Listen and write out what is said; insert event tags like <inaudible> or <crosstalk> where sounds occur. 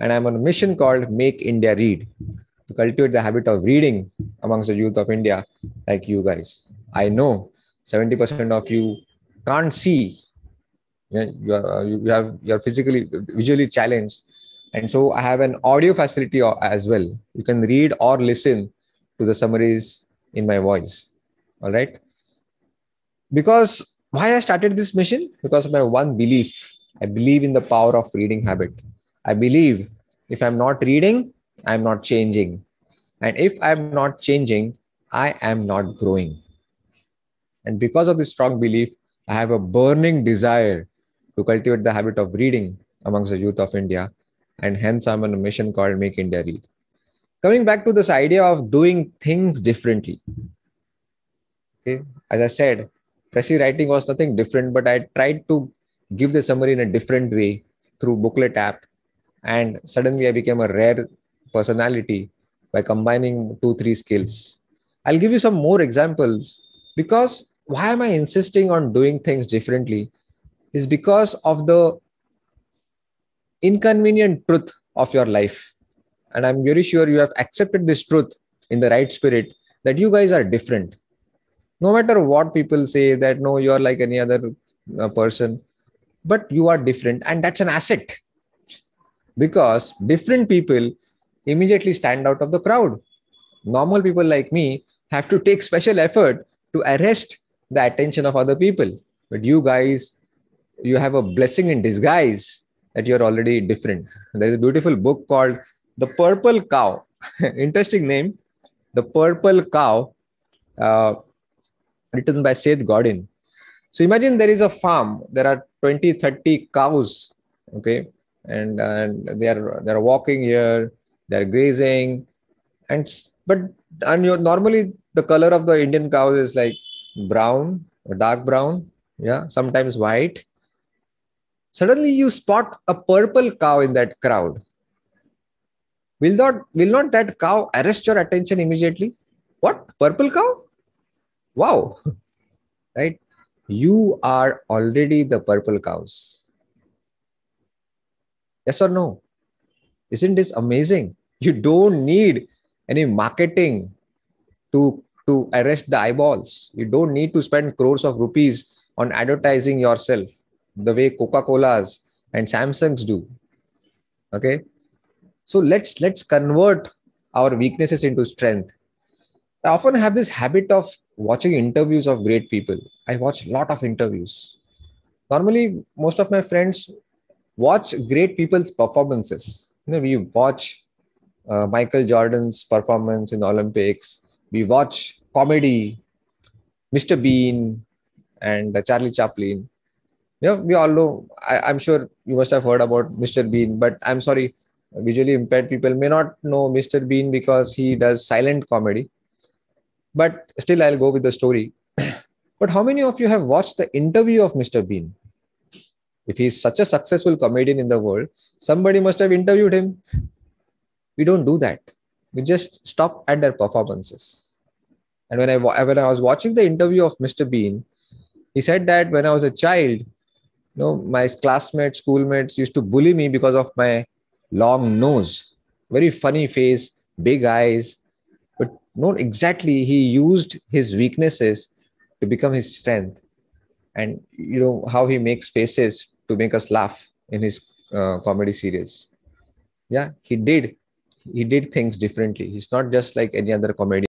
and I'm on a mission called Make India Read to cultivate the habit of reading amongst the youth of India, like you guys. I know 70% of you can't see. You, are, uh, you have you are physically visually challenged, and so I have an audio facility as well. You can read or listen to the summaries in my voice. All right. Because why I started this mission? Because of my one belief. I believe in the power of reading habit. I believe if I'm not reading, I'm not changing. And if I'm not changing, I am not growing. And because of this strong belief, I have a burning desire to cultivate the habit of reading amongst the youth of India. And hence, I'm on a mission called Make India Read. Coming back to this idea of doing things differently. Okay, as I said, Precis writing was nothing different, but I tried to give the summary in a different way through booklet app. And suddenly I became a rare personality by combining two, three skills. I'll give you some more examples because why am I insisting on doing things differently? Is because of the inconvenient truth of your life. And I'm very sure you have accepted this truth in the right spirit that you guys are different no matter what people say that no you are like any other uh, person but you are different and that's an asset because different people immediately stand out of the crowd normal people like me have to take special effort to arrest the attention of other people but you guys you have a blessing in disguise that you're already different there's a beautiful book called the purple cow <laughs> interesting name the purple cow uh, written by Seth Godin. So imagine there is a farm. There are 20, 30 cows. Okay. And, and they are they are walking here, they're grazing. And but and you normally the color of the Indian cows is like brown dark brown. Yeah, sometimes white. Suddenly you spot a purple cow in that crowd. Will not will not that cow arrest your attention immediately? What? Purple cow? wow <laughs> right you are already the purple cows yes or no? Isn't this amazing? You don't need any marketing to to arrest the eyeballs. You don't need to spend crores of rupees on advertising yourself the way coca-colas and samsungs do. Okay? So let's let's convert our weaknesses into strength. I often have this habit of watching interviews of great people. I watch a lot of interviews. Normally, most of my friends watch great people's performances. You know, we watch uh, Michael Jordan's performance in Olympics. We watch comedy, Mr. Bean, and uh, Charlie Chaplin. You know, we all know. I, I'm sure you must have heard about Mr. Bean, but I'm sorry, visually impaired people may not know Mr. Bean because he does silent comedy but still, I'll go with the story. <clears throat> but how many of you have watched the interview of Mr. Bean? If he's such a successful comedian in the world, somebody must have interviewed him. We don't do that. We just stop at their performances. And when I when I was watching the interview of Mr. Bean, he said that when I was a child, you know, my classmates, schoolmates used to bully me because of my long nose, very funny face, big eyes, But not exactly he used his weaknesses to become his strength and you know how he makes faces to make us laugh in his uh, comedy series. Yeah he did. He did things differently. He's not just like any other comedian